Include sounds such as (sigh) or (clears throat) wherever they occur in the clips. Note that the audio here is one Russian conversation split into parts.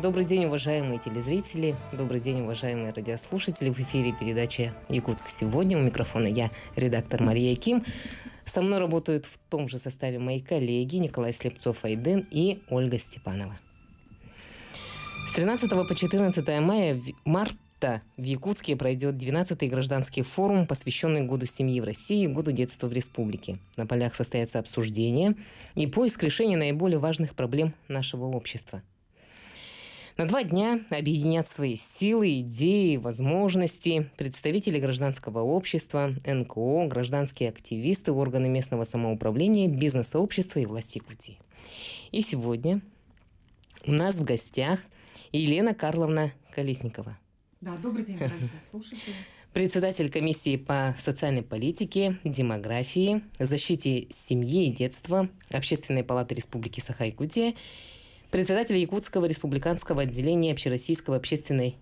Добрый день, уважаемые телезрители. Добрый день, уважаемые радиослушатели. В эфире передача «Якутск сегодня». У микрофона я, редактор Мария Ким. Со мной работают в том же составе мои коллеги Николай Слепцов-Айден и Ольга Степанова. С 13 по 14 мая, марта в Якутске пройдет 12-й гражданский форум, посвященный Году семьи в России и Году детства в республике. На полях состоятся обсуждения и поиск решения наиболее важных проблем нашего общества – на два дня объединят свои силы, идеи, возможности представители гражданского общества, НКО, гражданские активисты, органы местного самоуправления, бизнес-сообщества и власти Якутии. И сегодня у нас в гостях Елена Карловна Колесникова. Да, добрый день, дорогие (laughs) слушатели. Председатель комиссии по социальной политике, демографии, защите семьи и детства Общественной палаты Республики Саха-Якутия председатель Якутского республиканского отделения Общероссийского общественной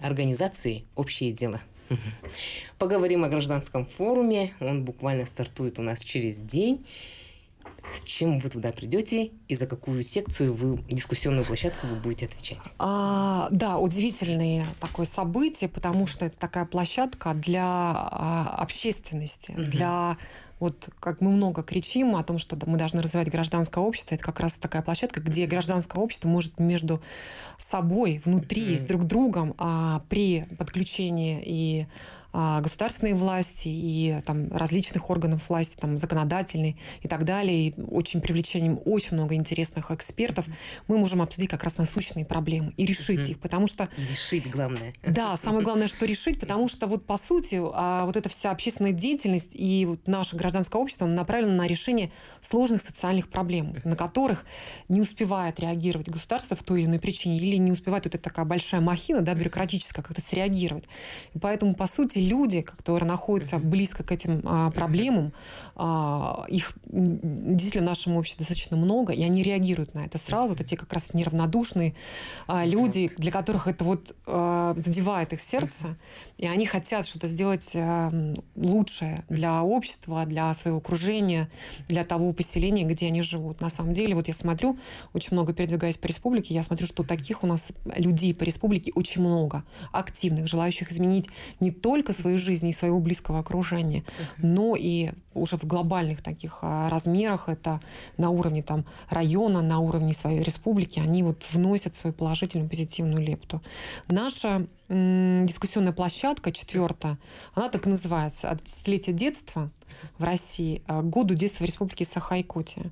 организации «Общее дело». Поговорим о гражданском форуме. Он буквально стартует у нас через день. С чем вы туда придете и за какую секцию вы дискуссионную площадку вы будете отвечать? А, да, удивительное такое событие, потому что это такая площадка для а, общественности, угу. для вот как мы много кричим о том, что мы должны развивать гражданское общество, это как раз такая площадка, где гражданское общество может между собой, внутри, mm-hmm. с друг другом а, при подключении и государственной власти и там, различных органов власти, там, законодательной и так далее, и очень привлечением очень много интересных экспертов, мы можем обсудить как раз насущные проблемы и решить их, потому что... Решить главное. Да, самое главное, что решить, потому что вот по сути а, вот эта вся общественная деятельность и вот наше гражданское общество направлено на решение сложных социальных проблем, на которых не успевает реагировать государство в той или иной причине, или не успевает вот эта такая большая махина, да, бюрократическая, как-то среагировать. И поэтому, по сути, люди, которые находятся близко к этим а, проблемам, а, их действительно в нашем обществе достаточно много, и они реагируют на это сразу. Это те как раз неравнодушные а, люди, для которых это вот а, задевает их сердце, и они хотят что-то сделать а, лучшее для общества, для своего окружения, для того поселения, где они живут. На самом деле, вот я смотрю, очень много передвигаясь по республике, я смотрю, что таких у нас людей по республике очень много, активных, желающих изменить не только только свою жизнь и своего близкого окружения, но и уже в глобальных таких а, размерах, это на уровне там, района, на уровне своей республики, они вот вносят свою положительную, позитивную лепту. Наша дискуссионная площадка, четвертая, она так и называется, от десятилетия детства в России к году детства в Республике Саха-Якутия.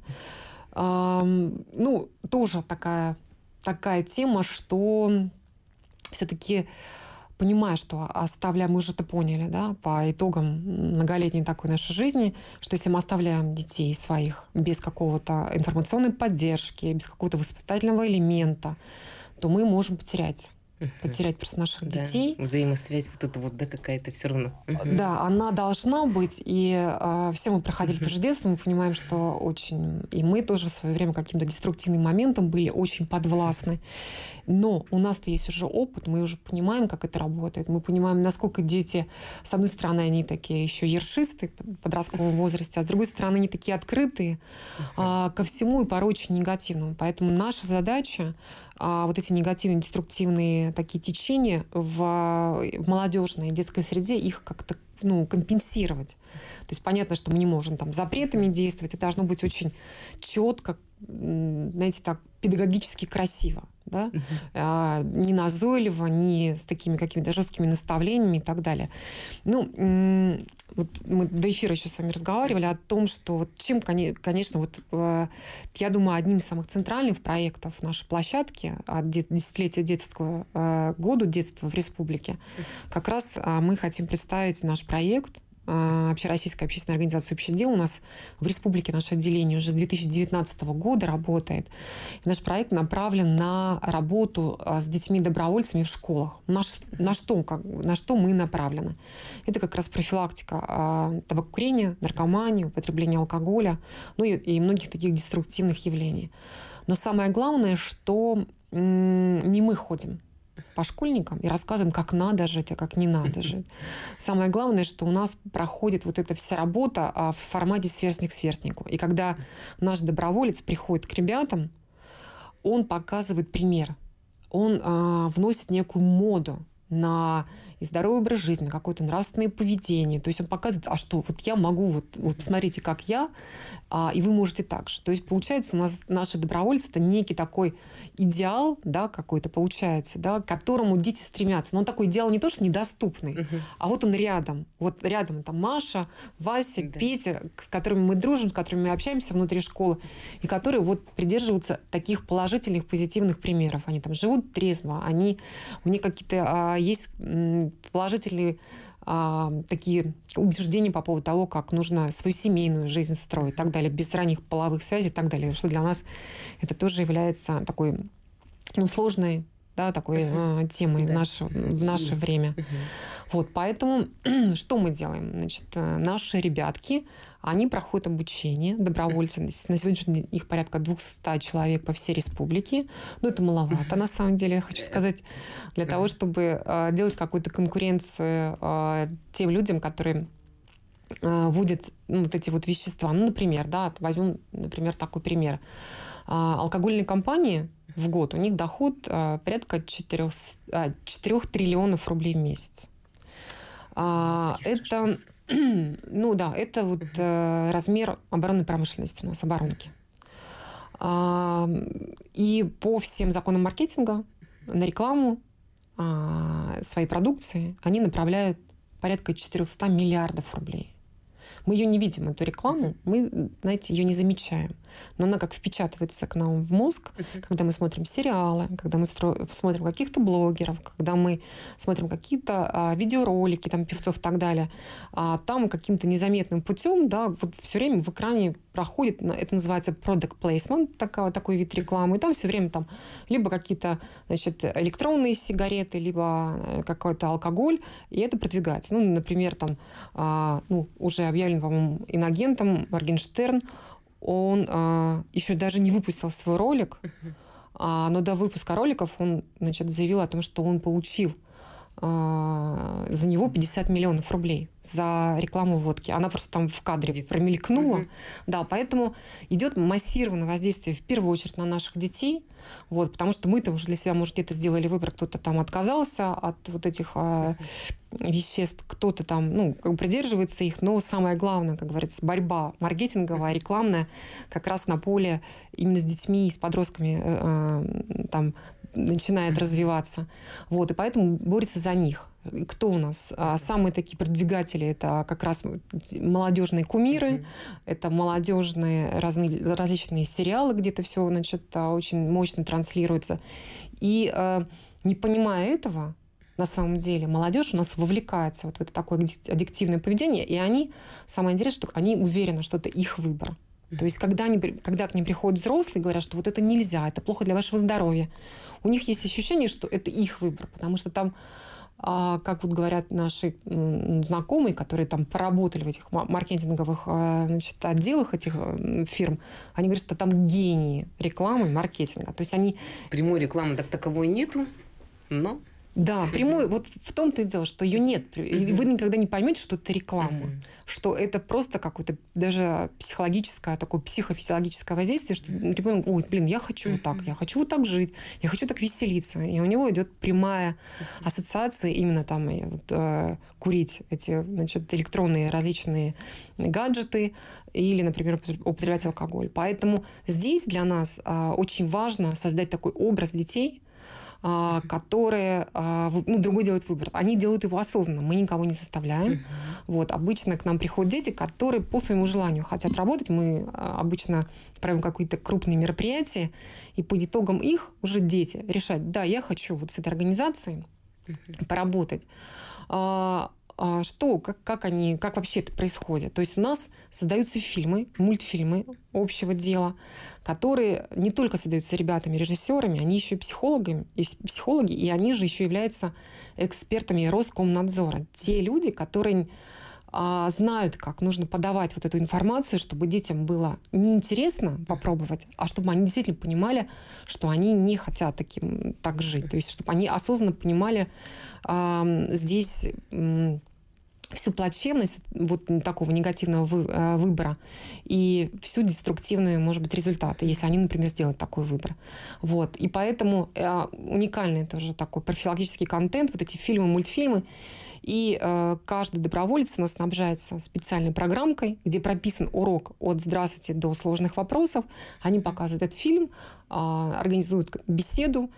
Ну, тоже такая, такая тема, что все-таки понимая, что оставляем, мы уже это поняли, да, по итогам многолетней такой нашей жизни, что если мы оставляем детей своих без какого-то информационной поддержки, без какого-то воспитательного элемента, то мы можем потерять потерять просто наших да, детей. Взаимосвязь вот это вот, да, какая-то все равно. Да, она должна быть. И э, все мы проходили тоже детство, мы понимаем, что очень... И мы тоже в свое время каким-то деструктивным моментом были очень подвластны. Но у нас-то есть уже опыт, мы уже понимаем, как это работает. Мы понимаем, насколько дети, с одной стороны, они такие еще ершисты в подростковом возрасте, а с другой стороны, они такие открытые э, ко всему и порой очень негативному. Поэтому наша задача а, вот эти негативные, деструктивные такие течения в, в молодежной детской среде, их как-то ну, компенсировать. То есть понятно, что мы не можем там запретами действовать, это должно быть очень четко, знаете, так педагогически красиво да, uh-huh. а, не назойливо, не с такими какими-то жесткими наставлениями и так далее. Ну, вот мы до эфира еще с вами разговаривали о том, что вот чем, конечно, вот э, я думаю, одним из самых центральных проектов нашей площадки от десятилетия детского э, году детства в республике, как раз а, мы хотим представить наш проект Общероссийская общественная организация «Общее дело» у нас в республике наше отделение уже с 2019 года работает. И наш проект направлен на работу а, с детьми-добровольцами в школах. На, на, что, как, на что мы направлены? Это как раз профилактика а, табакокурения, наркомании, употребления алкоголя, ну и, и многих таких деструктивных явлений. Но самое главное, что не мы ходим по школьникам и рассказываем, как надо жить, а как не надо жить. Самое главное, что у нас проходит вот эта вся работа а, в формате сверстник сверстнику. И когда наш доброволец приходит к ребятам, он показывает пример он а, вносит некую моду на и здоровый образ жизни, какое-то нравственное поведение. То есть он показывает, а что, вот я могу, вот, вот посмотрите, как я, а, и вы можете так же. То есть получается у нас наши добровольцы это некий такой идеал, да, какой-то получается, да, к которому дети стремятся. Но он такой идеал не то, что недоступный, угу. а вот он рядом. Вот рядом там Маша, Вася, да. Петя, с которыми мы дружим, с которыми мы общаемся внутри школы, и которые вот придерживаются таких положительных, позитивных примеров. Они там живут трезво, они, у них какие-то а, есть положительные а, такие убеждения по поводу того, как нужно свою семейную жизнь строить и так далее, без ранних половых связей и так далее, что для нас это тоже является такой ну, сложной да, такой uh-huh. э, темой да. в наше, в наше время. Uh-huh. Вот, поэтому (clears throat) что мы делаем? Значит, э, наши ребятки, они проходят обучение, добровольцы. На сегодняшний день их порядка 200 человек по всей республике. Ну, это маловато, на самом деле, я хочу сказать, для того, чтобы э, делать какую-то конкуренцию э, тем людям, которые э, вводят ну, вот эти вот вещества. Ну, например, да, возьмем, например, такой пример. Э, алкогольные компании в год, у них доход э, порядка 4, 4 триллионов рублей в месяц. А, это, (clears throat) ну да, это вот э, размер оборонной промышленности у нас, оборонки. А, и по всем законам маркетинга на рекламу а, своей продукции они направляют порядка 400 миллиардов рублей. Мы ее не видим, эту рекламу, мы, знаете, ее не замечаем. Но она как впечатывается к нам в мозг, uh-huh. когда мы смотрим сериалы, когда мы стро... смотрим каких-то блогеров, когда мы смотрим какие-то а, видеоролики, там, певцов и так далее. А там каким-то незаметным путем, да, вот все время в экране проходит, это называется product placement, такой, такой вид рекламы, и там все время там либо какие-то, значит, электронные сигареты, либо э, какой-то алкоголь, и это продвигается. Ну, например, там, а, ну, уже объявлен, по-моему, иногентом Моргенштерн, он а, еще даже не выпустил свой ролик, а, но до выпуска роликов он значит, заявил о том, что он получил а, за него 50 миллионов рублей за рекламу водки. Она просто там в кадре промелькнула. Mm-hmm. Да, поэтому идет массированное воздействие в первую очередь на наших детей, вот, потому что мы-то уже для себя, может, где-то сделали выбор, кто-то там отказался от вот этих а, веществ, кто-то там, ну, как бы придерживается их, но самое главное, как говорится, борьба маркетинговая, рекламная, как раз на поле именно с детьми и с подростками э, там начинает развиваться. Вот, и поэтому борется за них. Кто у нас? А, самые такие продвигатели это как раз молодежные кумиры, mm-hmm. это молодежные разные, различные сериалы, где это все значит, а, очень мощно транслируется. И э, не понимая этого, на самом деле молодежь у нас вовлекается вот в это такое аддиктивное поведение, и они, самое интересное, что они уверены, что это их выбор. То есть, когда, они, когда к ним приходят взрослые, говорят, что вот это нельзя, это плохо для вашего здоровья, у них есть ощущение, что это их выбор, потому что там а, как вот говорят наши знакомые, которые там поработали в этих маркетинговых а, значит, отделах этих фирм, они говорят, что там гении рекламы, маркетинга. То есть они... Прямой рекламы так таковой нету, но да, прямой. Вот в том-то и дело, что ее нет. И вы никогда не поймете, что это реклама. Что это просто какое-то даже психологическое, такое психофизиологическое воздействие, что ребенок, ой, блин, я хочу вот так, я хочу вот так жить, я хочу так веселиться. И у него идет прямая ассоциация именно там вот, э, курить эти значит, электронные различные гаджеты или, например, употреблять алкоголь. Поэтому здесь для нас э, очень важно создать такой образ детей, которые, а, ну, другой делают выбор. Они делают его осознанно, мы никого не заставляем. Вот, обычно к нам приходят дети, которые по своему желанию хотят работать. Мы а, обычно проводим какие-то крупные мероприятия, и по итогам их уже дети решают, да, я хочу вот с этой организацией поработать. А, что, как, как они, как вообще это происходит. То есть у нас создаются фильмы, мультфильмы общего дела, которые не только создаются ребятами, режиссерами, они еще и психологами, и психологи, и они же еще являются экспертами Роскомнадзора. Те люди, которые а, знают, как нужно подавать вот эту информацию, чтобы детям было неинтересно попробовать, а чтобы они действительно понимали, что они не хотят таким так жить. То есть, чтобы они осознанно понимали а, здесь всю плачевность вот такого негативного вы, э, выбора и всю деструктивные, может быть, результаты, если они, например, сделают такой выбор. Вот. И поэтому э, уникальный тоже такой профилактический контент, вот эти фильмы, мультфильмы, и э, каждый доброволец у нас снабжается специальной программкой, где прописан урок от «Здравствуйте» до сложных вопросов. Они показывают этот фильм, э, организуют беседу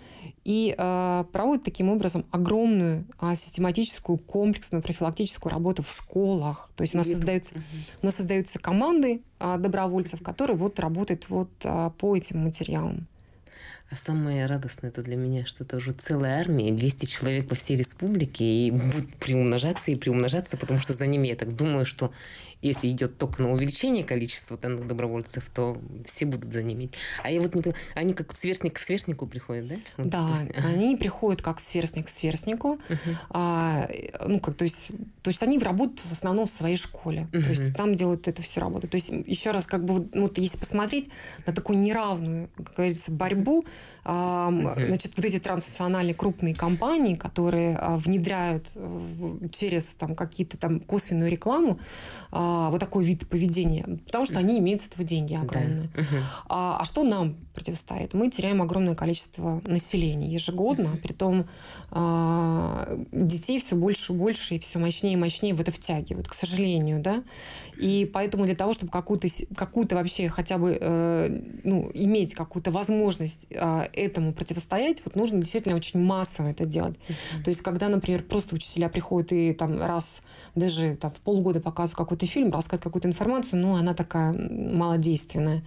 и э, проводят таким образом огромную э, систематическую, комплексную профилактическую работу в школах. То есть у нас, создаются, у нас создаются команды э, добровольцев, которые вот работают вот э, по этим материалам. А самое радостное это для меня, что это уже целая армия, 200 человек по всей республике, и будут приумножаться и приумножаться, потому что за ними, я так думаю, что если идет только на увеличение количества данных добровольцев, то все будут за ними. А я вот не понимаю, они как сверстник к сверстнику приходят, да? Вот, да, они приходят как сверстник к сверстнику. Uh-huh. А, ну, как, то, есть, то есть они работают в основном в своей школе. Uh-huh. То есть там делают это все работу. То есть еще раз, как бы, ну, если посмотреть на такую неравную, как говорится, борьбу, а, uh-huh. значит, вот эти транснациональные крупные компании, которые а, внедряют через там какие-то там косвенную рекламу, а, а, вот такой вид поведения, потому что они имеют с этого деньги огромные. Да. Угу. А, а что нам противостоит? Мы теряем огромное количество населения ежегодно, угу. притом а, детей все больше и больше и все мощнее и мощнее в это втягивают, к сожалению, да. И поэтому для того, чтобы какую-то какую вообще хотя бы э, ну, иметь какую-то возможность э, этому противостоять, вот нужно действительно очень массово это делать. Uh-huh. То есть, когда, например, просто учителя приходят и там раз даже там, в полгода показывают какой-то фильм, рассказывают какую-то информацию, ну, она такая малодейственная.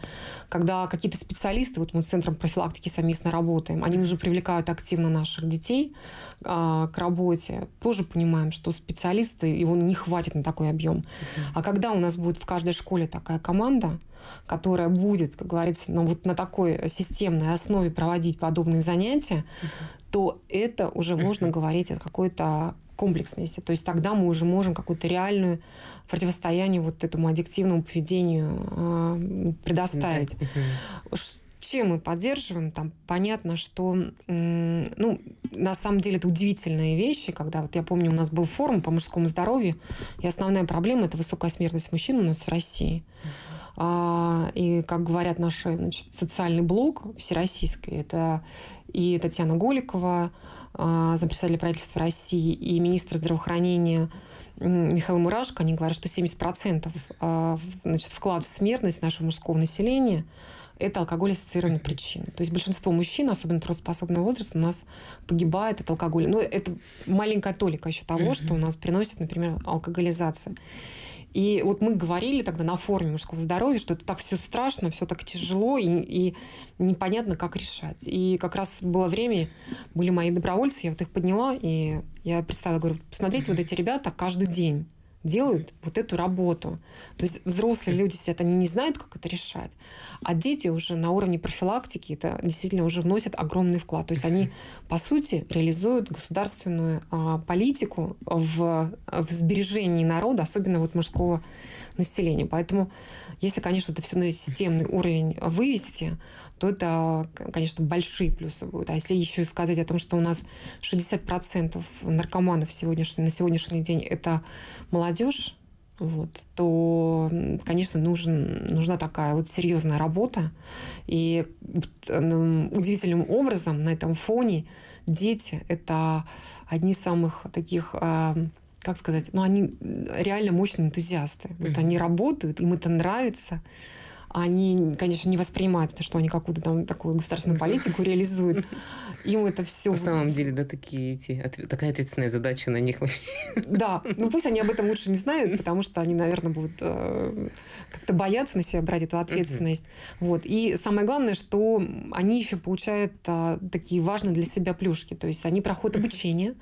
Когда какие-то специалисты, вот мы с Центром профилактики совместно работаем, они уже привлекают активно наших детей э, к работе, тоже понимаем, что специалисты, его не хватит на такой объем. Uh-huh. А когда у нас будет в каждой школе такая команда, которая будет, как говорится, ну, вот на такой системной основе проводить подобные занятия, uh-huh. то это уже можно (laughs) говорить о какой-то комплексности. То есть тогда мы уже можем какую-то реальную противостояние вот этому аддиктивному поведению э, предоставить. Uh-huh чем мы поддерживаем, там понятно, что, ну, на самом деле это удивительные вещи, когда вот я помню, у нас был форум по мужскому здоровью, и основная проблема это высокая смертность мужчин у нас в России. А, и, как говорят наши значит, социальный блок всероссийский, это и Татьяна Голикова, а, зампредседатель правительства России, и министр здравоохранения Михаил Мурашко, они говорят, что 70% а, значит, вклад в смертность нашего мужского населения – это алкоголь-ассоциированные причины. То есть большинство мужчин, особенно трудоспособного возраста, у нас погибает от алкоголя. Но это маленькая толика еще того, что у нас приносит, например, алкоголизация. И вот мы говорили тогда на форуме мужского здоровья, что это так все страшно, все так тяжело и, и непонятно, как решать. И как раз было время, были мои добровольцы, я вот их подняла, и я представила, говорю, посмотрите, вот эти ребята каждый день делают вот эту работу. То есть взрослые люди сидят, они не знают, как это решать. А дети уже на уровне профилактики это действительно уже вносят огромный вклад. То есть они, по сути, реализуют государственную а, политику в, в сбережении народа, особенно вот мужского населения. Поэтому, если, конечно, это все на системный уровень вывести, то это, конечно, большие плюсы будут. А если еще сказать о том, что у нас 60% наркоманов сегодняшний, на сегодняшний день это молодежь, вот, то, конечно, нужен, нужна такая вот серьезная работа. И удивительным образом на этом фоне дети — это одни из самых таких как сказать, ну, они реально мощные энтузиасты. Вот они работают, им это нравится они, конечно, не воспринимают это, что они какую-то там такую государственную политику реализуют. (laughs) Им это все... На самом деле, да, такие эти, такая ответственная задача на них. Да, (laughs) ну пусть они об этом лучше не знают, потому что они, наверное, будут э, как-то бояться на себя брать эту ответственность. Вот. И самое главное, что они еще получают а, такие важные для себя плюшки. То есть они проходят обучение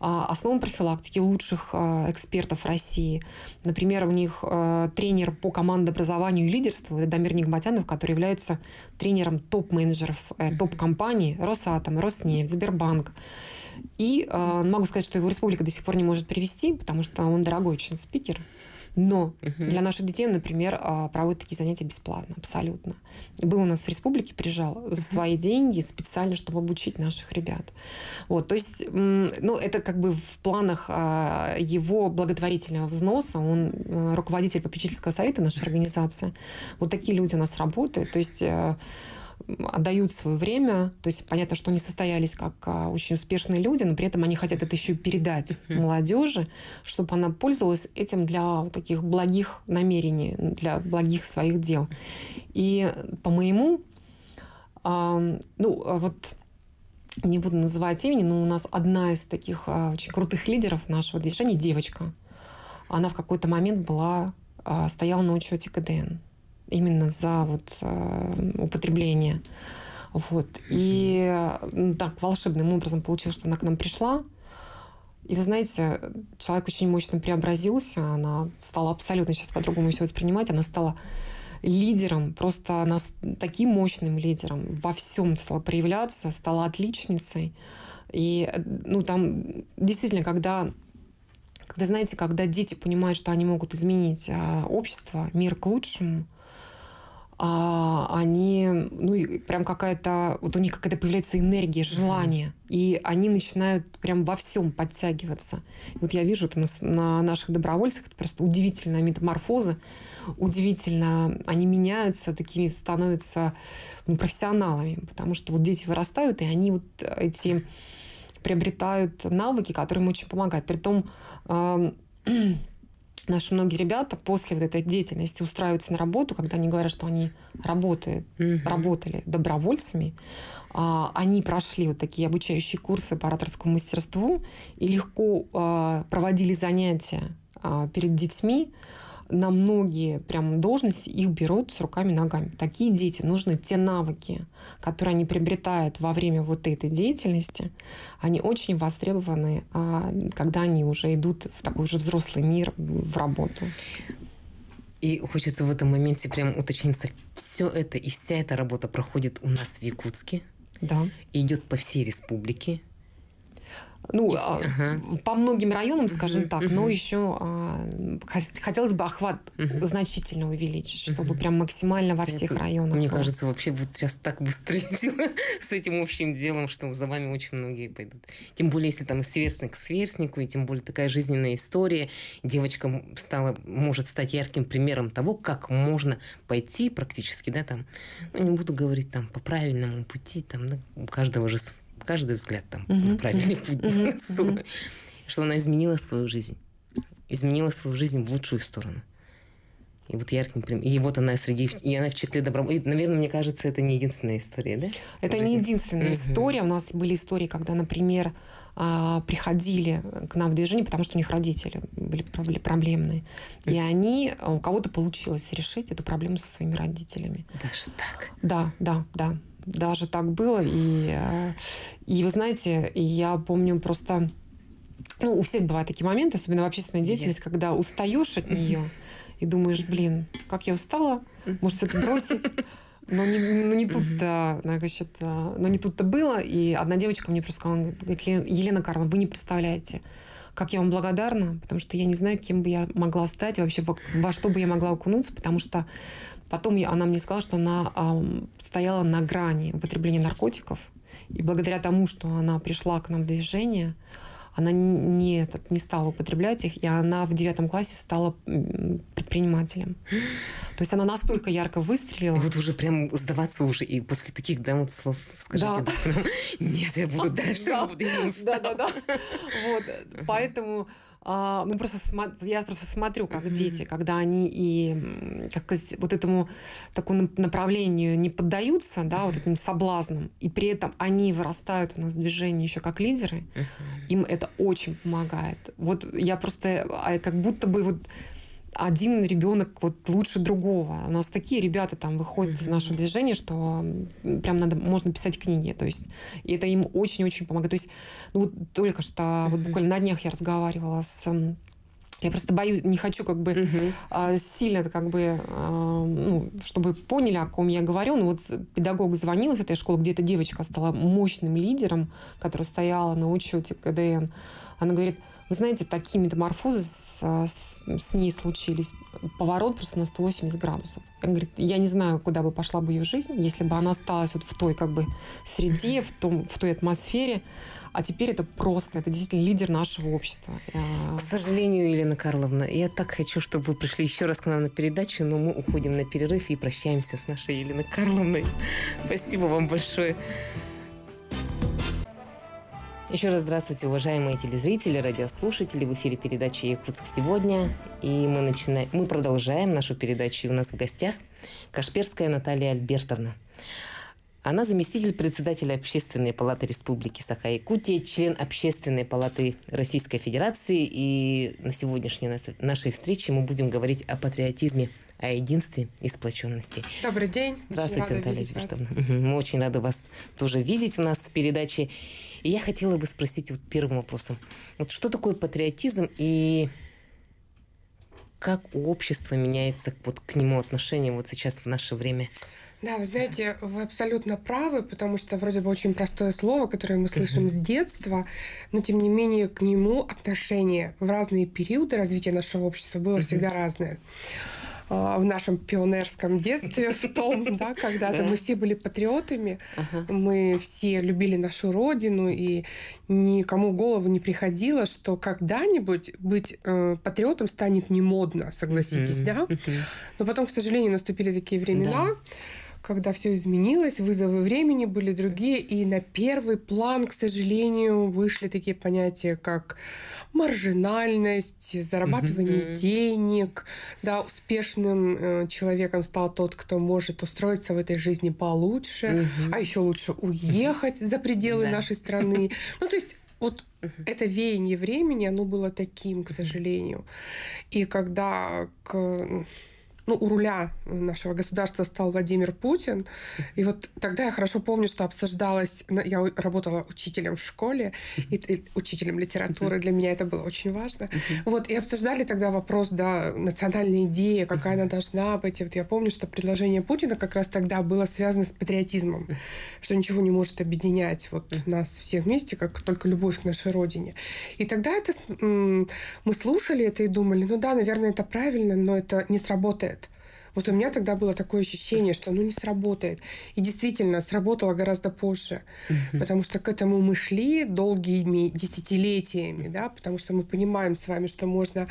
а, основам профилактики лучших а, экспертов России. Например, у них а, тренер по командообразованию и лидерству Дамир Нигматянов, который является тренером топ-менеджеров э, топ-компаний Росатом, Роснефть, Сбербанк. И э, могу сказать, что его республика до сих пор не может привести, потому что он дорогой очень спикер. Но угу. для наших детей, например, а, проводят такие занятия бесплатно, абсолютно. Был у нас в республике, приезжал за свои деньги специально, чтобы обучить наших ребят. Вот, то есть, ну, это как бы в планах а, его благотворительного взноса. Он э, руководитель попечительского совета нашей организации. Вот такие люди у нас работают. То есть э, отдают свое время. То есть понятно, что они состоялись как а, очень успешные люди, но при этом они хотят это еще передать молодежи, чтобы она пользовалась этим для таких благих намерений, для благих своих дел. И по моему, ну вот не буду называть имени, но у нас одна из таких э, очень крутых лидеров нашего движения девочка. Она в какой-то момент была стояла на учете КДН именно за вот, э, употребление. Вот. И ну, так волшебным образом получилось, что она к нам пришла. И вы знаете, человек очень мощно преобразился, она стала абсолютно сейчас по-другому все воспринимать, она стала лидером, просто она таким мощным лидером во всем стала проявляться, стала отличницей. И ну, там действительно, когда, когда, знаете, когда дети понимают, что они могут изменить а, общество, мир к лучшему, а, они, ну, и прям какая-то, вот у них какая-то появляется энергия, желание, и они начинают прям во всем подтягиваться. И вот я вижу это на, на наших добровольцах, это просто удивительная метаморфоза, удивительно, они меняются, такими становятся ну, профессионалами, потому что вот дети вырастают, и они вот эти приобретают навыки, которые им очень помогают. Притом э, (clears throat) наши многие ребята после вот этой деятельности устраиваются на работу, когда они говорят, что они работают, угу. работали добровольцами, а, они прошли вот такие обучающие курсы по ораторскому мастерству и легко а, проводили занятия а, перед детьми, на многие прям должности их берут с руками и ногами. Такие дети нужны те навыки, которые они приобретают во время вот этой деятельности, они очень востребованы, а, когда они уже идут в такой уже взрослый мир, в работу. И хочется в этом моменте прям уточниться, все это и вся эта работа проходит у нас в Якутске. Да. И идет по всей республике ну, ага. по многим районам, скажем uh так, uh но еще а, хотелось бы охват uh значительно увеличить, чтобы прям максимально во всех районах. Мне было. кажется, вообще вот сейчас так быстро (laughs) с этим общим делом, что за вами очень многие пойдут. Тем более, если там сверстник к сверстнику, и тем более такая жизненная история. Девочка стала, может стать ярким примером того, как можно пойти практически, да, там, ну, не буду говорить там по правильному пути, там, да, у каждого же каждый взгляд там угу, на правильный угу, путь угу, что она изменила свою жизнь, изменила свою жизнь в лучшую сторону. И вот ярким примером. И вот она среди... И она в числе добровольцев. Наверное, мне кажется, это не единственная история, да? Это не единственная угу. история. У нас были истории, когда, например, а, приходили к нам в движение, потому что у них родители были проблемные. И они... У кого-то получилось решить эту проблему со своими родителями. Даже так? Да, да, да даже так было. И, э, и вы знаете, я помню просто... Ну, у всех бывают такие моменты, особенно в общественной деятельности, yeah. когда устаешь от нее (laughs) и думаешь, блин, как я устала, может, все это бросить. Но не, но не тут-то, значит, но не тут-то было. И одна девочка мне просто сказала, говорит, Елена Карловна, вы не представляете, как я вам благодарна, потому что я не знаю, кем бы я могла стать, вообще во, во что бы я могла окунуться, потому что Потом она мне сказала, что она стояла на грани употребления наркотиков. И благодаря тому, что она пришла к нам в движение, она не, этот, не стала употреблять их, и она в девятом классе стала предпринимателем. То есть она настолько ярко выстрелила. Вот уже прям сдаваться уже, и после таких, да, вот слов скажите, да. Да, нет, я буду (laughs) дальше, я буду Да, да, да. Вот, поэтому а, ну, просто я просто смотрю, как mm-hmm. дети, когда они и как вот этому такому направлению не поддаются, да, mm-hmm. вот этим соблазнам, и при этом они вырастают у нас в движении еще как лидеры, mm-hmm. им это очень помогает. Вот я просто а, как будто бы вот один ребенок вот лучше другого. У нас такие ребята там выходят из нашего движения, что прям надо, можно писать книги. То есть, и это им очень-очень помогает. То есть, ну вот только что, вот буквально на днях я разговаривала с я просто боюсь, не хочу как бы uh-huh. а, сильно как бы, а, ну, чтобы поняли, о ком я говорю. Ну вот педагог звонил из этой школы, где эта девочка стала мощным лидером, которая стояла на учете КДН. Она говорит, Вы знаете, такие метаморфозы с, с, с ней случились. Поворот просто на 180 градусов. Она говорит, я не знаю, куда бы пошла бы ее жизнь, если бы она осталась вот в той как бы среде, в, том, в той атмосфере. А теперь это просто, это действительно лидер нашего общества. К сожалению, Елена Карловна, я так хочу, чтобы вы пришли еще раз к нам на передачу, но мы уходим на перерыв и прощаемся с нашей Еленой Карловной. Спасибо вам большое. Еще раз здравствуйте, уважаемые телезрители, радиослушатели. В эфире передачи «Якутск сегодня». И мы, начинаем, мы продолжаем нашу передачу. И у нас в гостях Кашперская Наталья Альбертовна. Она заместитель председателя Общественной палаты Республики Саха-Якутия, член Общественной палаты Российской Федерации. И на сегодняшней нашей встрече мы будем говорить о патриотизме, о единстве и сплоченности. Добрый день. Здравствуйте, Наталья Альбертовна. Мы очень рады вас тоже видеть у нас в передаче. И я хотела бы спросить вот первым вопросом. Вот что такое патриотизм и как у общества меняется вот к нему отношение вот сейчас в наше время? Да, вы знаете, вы абсолютно правы, потому что вроде бы очень простое слово, которое мы слышим с детства, но тем не менее к нему отношение в разные периоды развития нашего общества было всегда разное. А, в нашем пионерском детстве, в том, (laughs) да, когда-то мы все были патриотами, мы все любили нашу родину, и никому в голову не приходило, что когда-нибудь быть э, патриотом станет не модно, согласитесь, да? Но потом, к сожалению, наступили такие времена, когда все изменилось, вызовы времени были другие, и на первый план, к сожалению, вышли такие понятия, как маржинальность, зарабатывание mm-hmm. денег, да, успешным э, человеком стал тот, кто может устроиться в этой жизни получше, mm-hmm. а еще лучше уехать за пределы нашей страны. (laughs) Ну, то есть вот это веяние времени, оно было таким, к сожалению. И когда к ну, у руля нашего государства стал Владимир Путин. И вот тогда я хорошо помню, что обсуждалось... Я работала учителем в школе, и, и учителем литературы. Для меня это было очень важно. Вот, и обсуждали тогда вопрос, да, национальной идеи, какая она должна быть. И вот я помню, что предложение Путина как раз тогда было связано с патриотизмом, что ничего не может объединять вот нас всех вместе, как только любовь к нашей родине. И тогда это мы слушали это и думали, ну да, наверное, это правильно, но это не сработает вот у меня тогда было такое ощущение, что ну не сработает. И действительно, сработало гораздо позже. Угу. Потому что к этому мы шли долгими десятилетиями, да, потому что мы понимаем с вами, что можно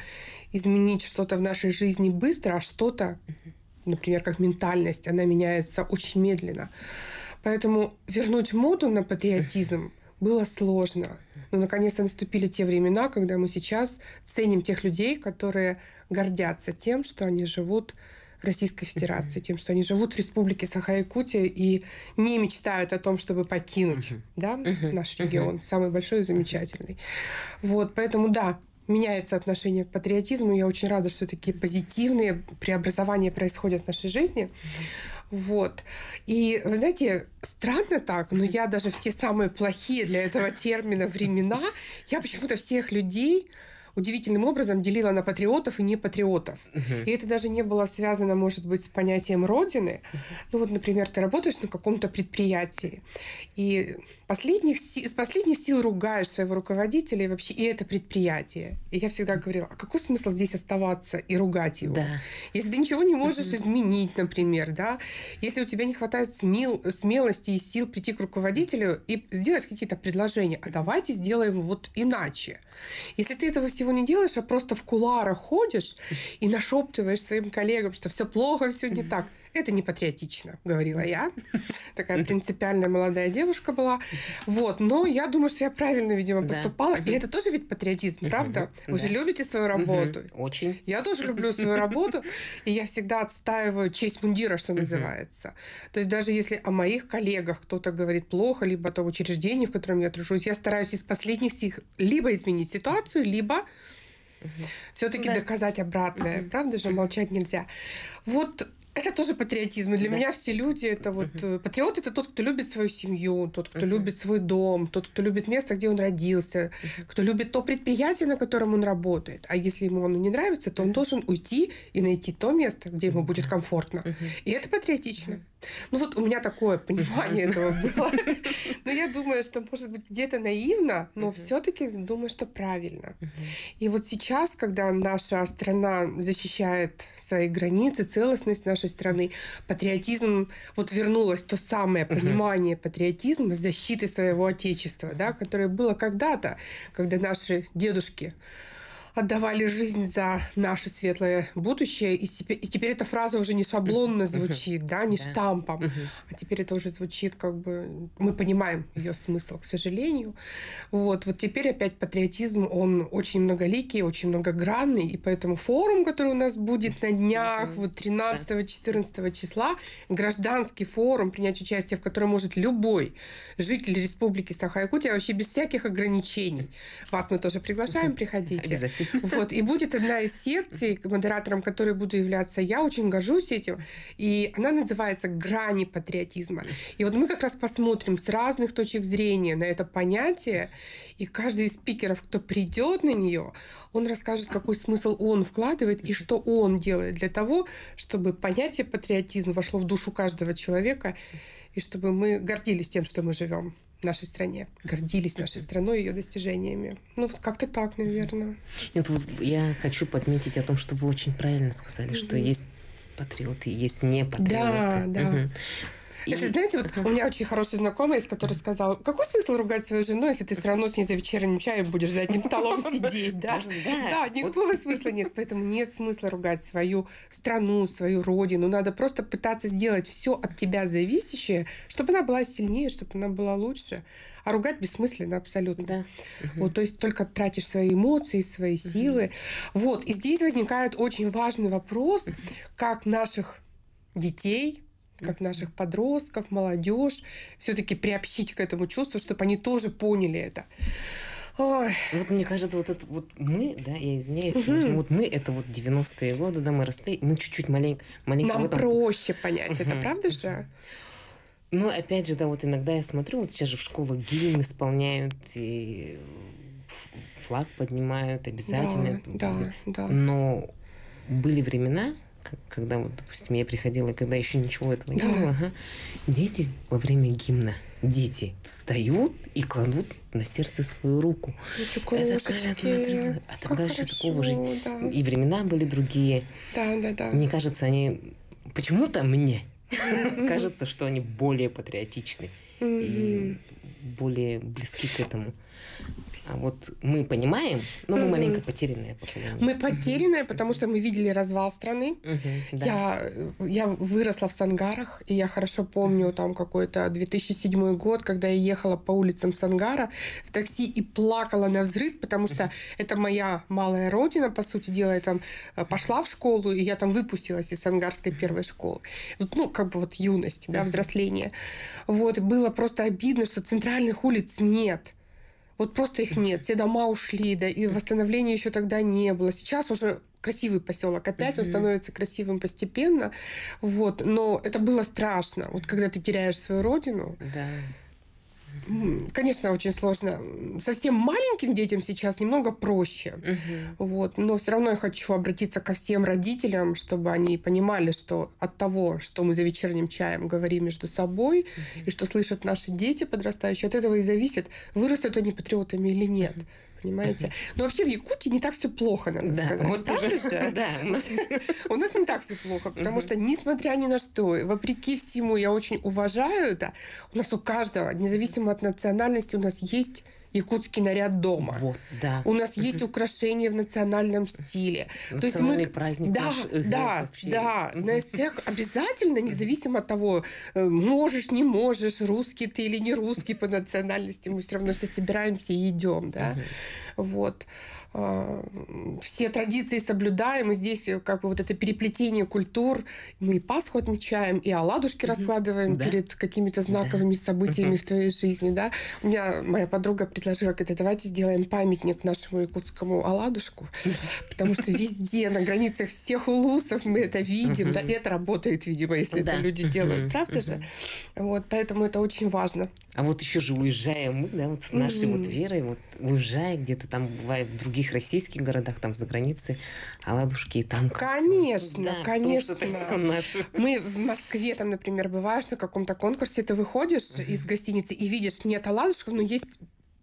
изменить что-то в нашей жизни быстро, а что-то, например, как ментальность, она меняется очень медленно. Поэтому вернуть моду на патриотизм было сложно. Но наконец-то наступили те времена, когда мы сейчас ценим тех людей, которые гордятся тем, что они живут Российской Федерации, тем, что они живут в республике Саха-Якутия и не мечтают о том, чтобы покинуть да, наш регион, самый большой и замечательный. Вот, поэтому да, меняется отношение к патриотизму. Я очень рада, что такие позитивные преобразования происходят в нашей жизни. Вот. И, вы знаете, странно так, но я даже в те самые плохие для этого термина времена, я почему-то всех людей удивительным образом делила на патриотов и непатриотов. Uh-huh. И это даже не было связано, может быть, с понятием родины. Uh-huh. Ну вот, например, ты работаешь на каком-то предприятии, и последних, с последних сил ругаешь своего руководителя и вообще и это предприятие. И я всегда говорила, а какой смысл здесь оставаться и ругать его? Да. Если ты ничего не можешь изменить, например, да, если у тебя не хватает смел, смелости и сил прийти к руководителю и сделать какие-то предложения, а давайте сделаем вот иначе. Если ты этого всего не делаешь, а просто в куларах ходишь и нашептываешь своим коллегам, что все плохо, все не так, это не патриотично, говорила я. (laughs) Такая принципиальная молодая девушка была. Вот. Но я думаю, что я правильно, видимо, поступала. И это тоже ведь патриотизм, правда? Вы же любите свою работу. Очень. Я тоже люблю свою работу. И я всегда отстаиваю честь мундира, что называется. То есть даже если о моих коллегах кто-то говорит плохо, либо о том учреждении, в котором я тружусь, я стараюсь из последних сил либо изменить ситуацию, либо все-таки да. доказать обратное. Правда же, молчать нельзя. Вот это тоже патриотизм. И для да. меня все люди это вот uh патриот это тот, кто любит свою семью, тот, кто uh любит свой дом, тот, кто любит место, где он родился, uh кто любит то предприятие, на котором он работает. А если ему оно не нравится, то он должен уйти и найти то место, где ему будет комфортно. И это патриотично. Ну вот у меня такое понимание этого было. Но я думаю, что может быть где-то наивно, но все-таки думаю, что правильно. И вот сейчас, когда наша страна защищает свои границы, целостность нашей страны, патриотизм, вот вернулось то самое понимание патриотизма, защиты своего отечества, да, которое было когда-то, когда наши дедушки отдавали жизнь за наше светлое будущее. И теперь, и теперь эта фраза уже не шаблонно звучит, да, не штампом, а теперь это уже звучит как бы... Мы понимаем ее смысл, к сожалению. Вот, вот теперь опять патриотизм, он очень многоликий, очень многогранный, и поэтому форум, который у нас будет на днях, вот 13-14 числа, гражданский форум, принять участие в котором может любой житель Республики Саха-Якутия вообще без всяких ограничений. Вас мы тоже приглашаем, (laughs) приходите. Обязательно. (laughs) Вот, и будет одна из секций, модератором которой буду являться я, очень горжусь этим, и она называется «Грани патриотизма». И вот мы как раз посмотрим с разных точек зрения на это понятие, и каждый из спикеров, кто придет на нее, он расскажет, какой смысл он вкладывает и что он делает для того, чтобы понятие патриотизма вошло в душу каждого человека, и чтобы мы гордились тем, что мы живем нашей стране, гордились нашей страной и ее достижениями. Ну, вот как-то так, наверное. Нет, вот я хочу подметить о том, что вы очень правильно сказали, mm-hmm. что есть патриоты, есть не патриоты. Да, да. Угу. И... Это, знаете, вот у меня очень хороший знакомый, из который сказал, какой смысл ругать свою жену, если ты все равно с ней за вечерним чаем будешь за одним столом (laughs) сидеть, да? Да, никакого смысла нет. Поэтому нет смысла ругать свою страну, свою родину. Надо просто пытаться сделать все от тебя зависящее, чтобы она была сильнее, чтобы она была лучше. А ругать бессмысленно абсолютно. Да. Вот, то есть только тратишь свои эмоции, свои силы. Вот, и здесь возникает очень важный вопрос, как наших детей, как наших подростков, молодежь, все-таки приобщить к этому чувству, чтобы они тоже поняли это. Ой. Вот мне кажется, вот это вот мы, да, я извиняюсь, угу. конечно, вот мы, это вот 90-е годы, да, мы росли, мы чуть-чуть маленько... маленько Нам этом... проще понять угу. это, правда же? Ну, опять же, да, вот иногда я смотрю, вот сейчас же в школах гимн исполняют, и флаг поднимают обязательно. Да, да, да. Но были времена, когда вот, допустим, я приходила, когда еще ничего этого не было, ага, дети во время гимна, дети встают и кладут на сердце свою руку. Когда я смотрю, а тогда еще такого же. Да. И времена были другие. Да, да, да. Мне кажется, они почему-то мне кажется, что они более патриотичны и более близки к этому. А вот мы понимаем, но мы маленько потерянные поколение. Мы потерянные, потому что мы видели развал страны. да. я, я выросла в Сангарах, и я хорошо помню там какой-то 2007 год, когда я ехала по улицам Сангара в такси и плакала на взрыв, потому что это моя малая родина, по сути дела. Я там э, пошла в школу, и я там выпустилась из сангарской первой школы. Ну, как бы вот юность, да, взросление. Вот, было просто обидно, что центральных улиц нет. Вот просто их нет. Все дома ушли, да, и восстановления еще тогда не было. Сейчас уже красивый поселок. Опять он становится красивым постепенно. Вот. Но это было страшно. Вот когда ты теряешь свою родину. Да. Конечно, очень сложно. Совсем маленьким детям сейчас немного проще. Угу. Вот. Но все равно я хочу обратиться ко всем родителям, чтобы они понимали, что от того, что мы за вечерним чаем говорим между собой, угу. и что слышат наши дети подрастающие, от этого и зависит, вырастут они патриотами или нет. Угу понимаете? Но вообще в Якутии не так все плохо, надо да, сказать. Вот тоже, же? (laughs) Да, у нас... у нас не так все плохо, потому что, несмотря ни на что, вопреки всему, я очень уважаю это, у нас у каждого, независимо от национальности, у нас есть якутский наряд дома. Вот, да. У нас есть украшения в национальном стиле. То есть мы праздник да, наш, да, вообще. да, на всех обязательно, независимо от того, э, можешь, не можешь, русский ты или не русский по национальности, мы все равно все собираемся и идем, да. Вот. А, все традиции соблюдаем, и здесь э, как бы вот это переплетение культур. Мы и Пасху отмечаем, и оладушки раскладываем да. перед какими-то знаковыми событиями в твоей жизни, да. У меня моя подруга предложила, когда давайте сделаем памятник нашему якутскому оладушку, (laughs) потому что везде, на границах всех улусов мы это видим, да, и это работает, видимо, если это люди делают, правда же? Вот, поэтому это очень важно. А вот еще же уезжаем мы, да, вот с нашей вот верой, вот уезжая где-то там, бывает в других российских городах, там за границей, оладушки и там. Конечно, да, конечно. Мы в Москве там, например, бываешь на каком-то конкурсе, ты выходишь из гостиницы и видишь, нет оладушков, но есть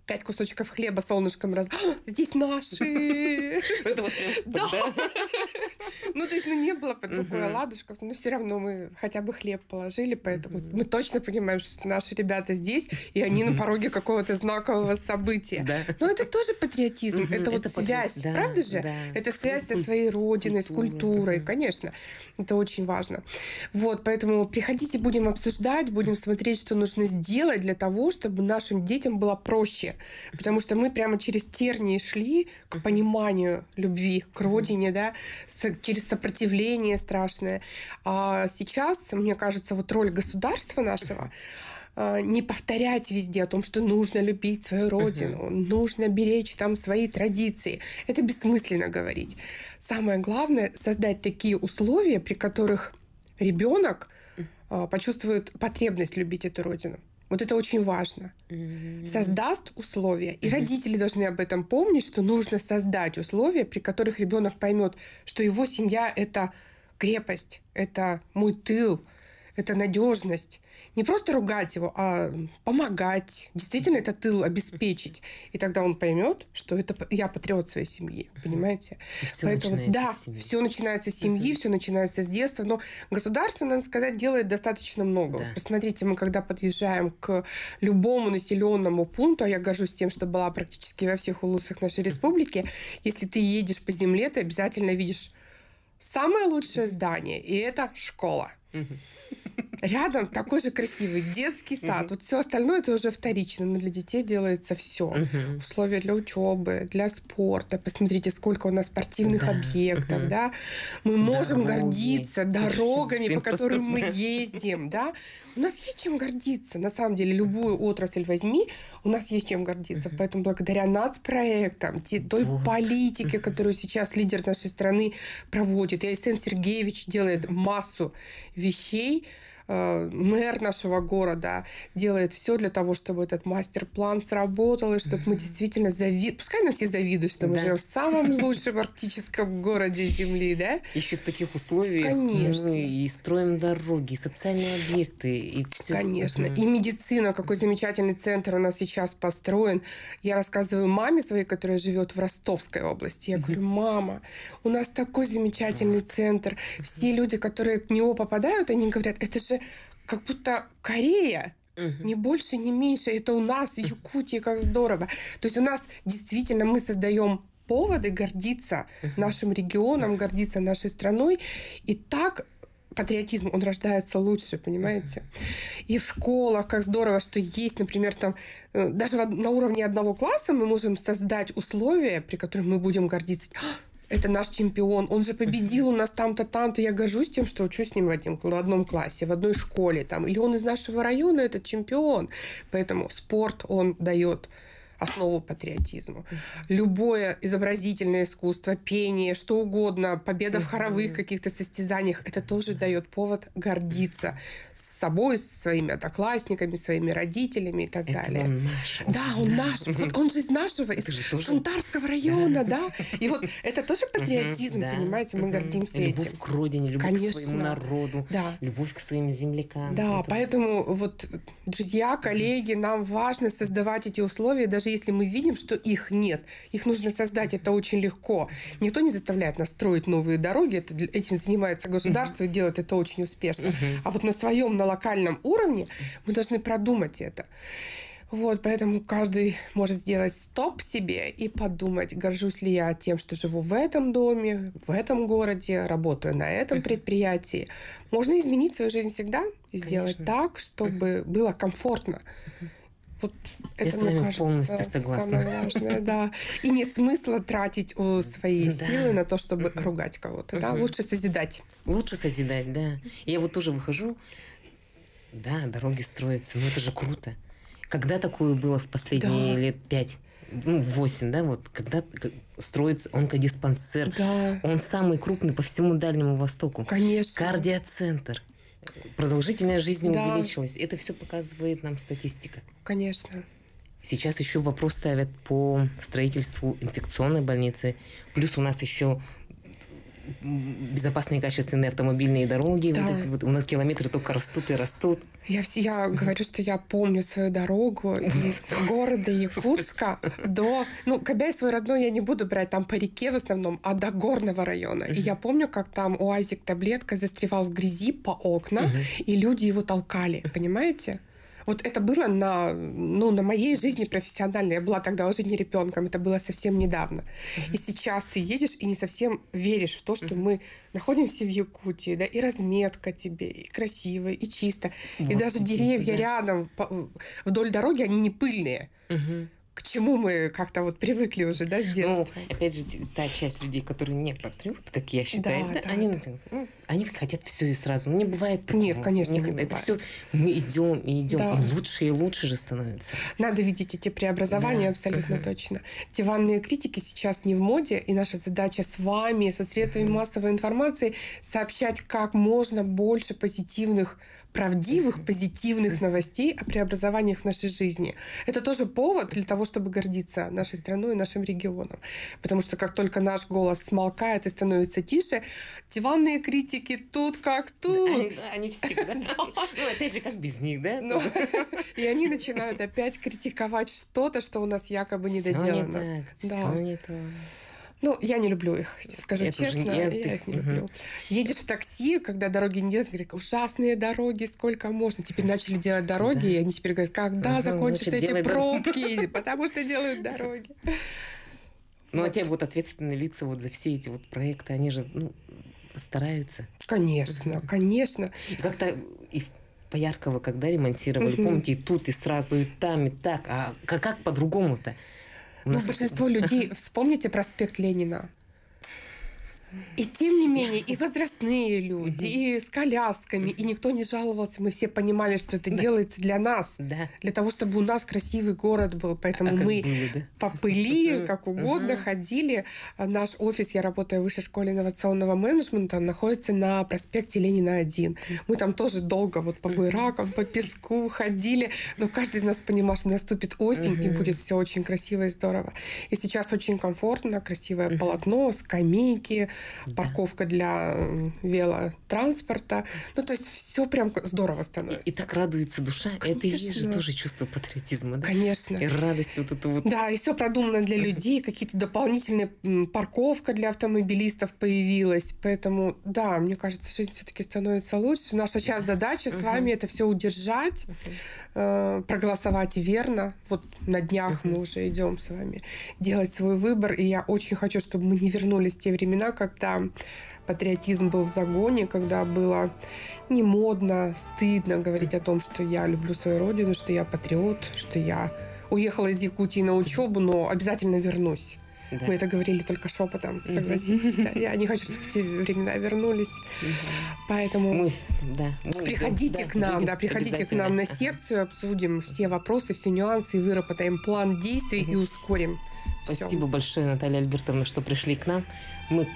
пять кусочков хлеба солнышком раз. «А, здесь наши! (laughs) Это вот да. (laughs) Ну, то есть, ну, не было под рукой оладушков, но все равно мы хотя бы хлеб положили, поэтому мы точно понимаем, что наши ребята здесь, и они на пороге какого-то знакового события. Но это тоже патриотизм, это вот связь, правда же? Это связь со своей родиной, с культурой, конечно. Это очень важно. Вот, поэтому приходите, будем обсуждать, будем смотреть, что нужно сделать для того, чтобы нашим детям было проще. Потому что мы прямо через тернии шли к пониманию любви к родине, да, через сопротивление страшное. А сейчас, мне кажется, вот роль государства нашего а, не повторять везде о том, что нужно любить свою родину, uh-huh. нужно беречь там свои традиции. Это бессмысленно говорить. Самое главное создать такие условия, при которых ребенок uh-huh. почувствует потребность любить эту родину. Вот это очень важно. Mm-hmm. Создаст условия. И mm-hmm. родители должны об этом помнить, что нужно создать условия, при которых ребенок поймет, что его семья это крепость, это мой тыл, это надежность. Не просто ругать его, а помогать. Действительно, это тыл обеспечить. И тогда он поймет, что это я патриот своей семьи. Понимаете? Все Поэтому да, все начинается с семьи, все начинается с детства. Но государство, надо сказать, делает достаточно много. Да. Посмотрите, мы когда подъезжаем к любому населенному пункту, а я горжусь тем, что была практически во всех улусах нашей республики, если ты едешь по земле, ты обязательно видишь самое лучшее здание, и это школа. Рядом такой же красивый детский сад. Угу. Вот все остальное это уже вторично, но для детей делается все. Угу. Условия для учебы, для спорта. Посмотрите, сколько у нас спортивных да. объектов, угу. да. Мы можем Дороги. гордиться дорогами, по которым мы (laughs) ездим, да. У нас есть чем гордиться. На самом деле, любую отрасль возьми, у нас есть чем гордиться. Поэтому благодаря нацпроектам, той вот. политике, которую сейчас лидер нашей страны проводит, и Айсен Сергеевич делает массу вещей, мэр нашего города делает все для того, чтобы этот мастер-план сработал, и чтобы мы действительно завидуем. Пускай нам все завидуют, что мы да. живем в самом лучшем арктическом городе Земли, да? Еще в таких условиях Конечно. мы и строим дороги, и социальные объекты, и все. Конечно. И медицина, какой замечательный центр у нас сейчас построен. Я рассказываю маме своей, которая живет в Ростовской области. Я говорю, мама, у нас такой замечательный центр. Все люди, которые к него попадают, они говорят, это же как будто Корея, Угу. Ни больше, ни меньше. Это у нас в Якутии, как здорово. То есть у нас действительно мы создаем поводы гордиться нашим регионом, гордиться нашей страной. И так патриотизм, он рождается лучше, понимаете? И в школах, как здорово, что есть, например, там, э, даже на уровне одного класса мы можем создать условия, при которых мы будем гордиться это наш чемпион, он же победил у нас там-то, там-то. Я горжусь тем, что учусь с ним в, один, в одном классе, в одной школе. Там. Или он из нашего района, этот чемпион. Поэтому спорт, он дает основу патриотизму. Любое изобразительное искусство, пение, что угодно, победа в хоровых каких-то состязаниях, это тоже дает повод гордиться собой, своими одноклассниками, своими родителями и так это далее. Он наш. Да, он наш. Вот он же из нашего, из Шунтарского района, да. И вот это тоже патриотизм, понимаете, мы гордимся этим. Любовь к родине, любовь к своему народу, любовь к своим землякам. Да, поэтому вот, друзья, коллеги, нам важно создавать эти условия, даже даже если мы видим, что их нет, их нужно создать, это очень легко. Никто не заставляет нас строить новые дороги, это, этим занимается государство и делает это очень успешно. А вот на своем, на локальном уровне мы должны продумать это. Вот, поэтому каждый может сделать стоп себе и подумать, горжусь ли я тем, что живу в этом доме, в этом городе, работаю на этом предприятии. Можно изменить свою жизнь всегда и сделать Конечно. так, чтобы было комфортно. Вот Я это, с вами мне кажется, полностью согласна. самое важное, (laughs) да. И нет смысла тратить свои да. силы на то, чтобы угу. ругать кого-то, угу. да. Лучше созидать. Лучше созидать, да. Я вот тоже выхожу, да, дороги строятся, но это же круто. Когда такое было в последние Да. лет пять? Ну, восемь, да, вот, когда строится онкодиспансер. Да, Он самый крупный по всему Дальнему Востоку. конечно. Кардиоцентр. Продолжительность жизни Да. увеличилась. Это все показывает нам статистика. Конечно. Сейчас еще вопрос ставят по строительству инфекционной больницы. Плюс у нас еще безопасные качественные автомобильные дороги. Да. Вот вот у нас километры только растут и растут. Я, я говорю, что я помню свою дорогу из (laughs) города Якутска до... Ну, Кобяй свой родной я не буду брать там по реке в основном, а до горного района. И я помню, как там УАЗик таблетка застревал в грязи по окнам, Мгм. и люди его толкали, понимаете? Вот это было на, ну, на моей жизни профессиональной. Я была тогда уже не ребенком, это было совсем недавно. И сейчас ты едешь и не совсем веришь в то, что мы находимся в Якутии, да, и разметка тебе, и красиво, и чисто. и Вот даже эти, деревья да. рядом по- вдоль дороги, они не пыльные. Мгм. К чему мы как-то вот привыкли уже, да, с Ну, детства? опять же, та часть людей, которые не патриоты, как я считаю, Да, да, да, они, да. ну, они хотят все и сразу. Ну, не бывает такого. Нет, конечно, не. Это бывает. все мы идем и идем, Да. и лучше и лучше же становится. Надо видеть эти преобразования Да. абсолютно Мгм. точно. Диванные критики сейчас не в моде, и наша задача с вами, со средствами массовой информации, сообщать как можно больше позитивных, правдивых, позитивных новостей о преобразованиях в нашей жизни. Это тоже повод для того, чтобы гордиться нашей страной и нашим регионом. Потому что как только наш голос смолкает и становится тише, диванные критики тут как тут. Они, они всегда. (laughs) Ну, опять же, как без них, да? (laughs) И они начинают опять критиковать что-то, что у нас якобы не так, Да. Ну, я не люблю их, скажу Я честно, я, их не Мгм. люблю. Едешь в такси, когда дороги не делают, говорят, ужасные дороги, сколько можно. Теперь начали делать дороги, Да. и они теперь говорят, когда Ага, закончатся значит, эти пробки, (laughs) потому что делают дороги. Ну, а Вот. те вот ответственные лица вот за все эти вот проекты, они же, ну, стараются. Конечно, конечно. И как-то и в Поярково, когда ремонтировали, Мгм. помните, и тут, и сразу, и там, и так. А как, как по-другому-то? У Но нас- большинство людей, вспомните проспект Ленина. И тем не менее, и возрастные люди, и с колясками, и никто не жаловался. Мы все понимали, что это делается для нас, Да. для того, чтобы у нас красивый город был. Поэтому А мы было, да? по пыли, как угодно, ходили. Наш офис, я работаю в Высшей школе инновационного менеджмента, находится на проспекте Ленина 1. Мы там тоже долго вот по буеракам, по песку ходили, но каждый из нас понимал, что наступит осень, и будет все очень красиво и здорово. И сейчас очень комфортно, красивое полотно, скамейки. Парковка для велотранспорта. Ну, то есть все прям здорово становится. И так радуется душа. Это и есть же Конечно. тоже чувство патриотизма, да? Конечно. И радость вот это вот. Да, и все продумано для людей, какие-то дополнительные парковка для автомобилистов появилась. Поэтому, да, мне кажется, жизнь все-таки становится лучше. Наша сейчас задача с вами это все удержать, э, проголосовать верно. Вот на днях мы уже идем с вами делать свой выбор. И я очень хочу, чтобы мы не вернулись в те времена, когда патриотизм был в загоне, когда было не модно, стыдно говорить о том, что я люблю свою родину, что я патриот, что я уехала из Якутии на учебу, но обязательно вернусь. Да. Мы это говорили только шепотом, согласитесь, да. (laughs) Я не хочу, чтобы эти времена вернулись. Поэтому Мы, да, мы идем, приходите к нам, да, приходите к нам на секцию, обсудим все вопросы, все нюансы, выработаем план действий и ускорим. Спасибо большое, Наталья Альбертовна, что пришли к нам. Мы,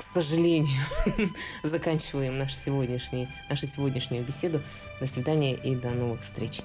к сожалению, (laughs) заканчиваем наш сегодняшний, нашу сегодняшнюю беседу. До свидания и до новых встреч.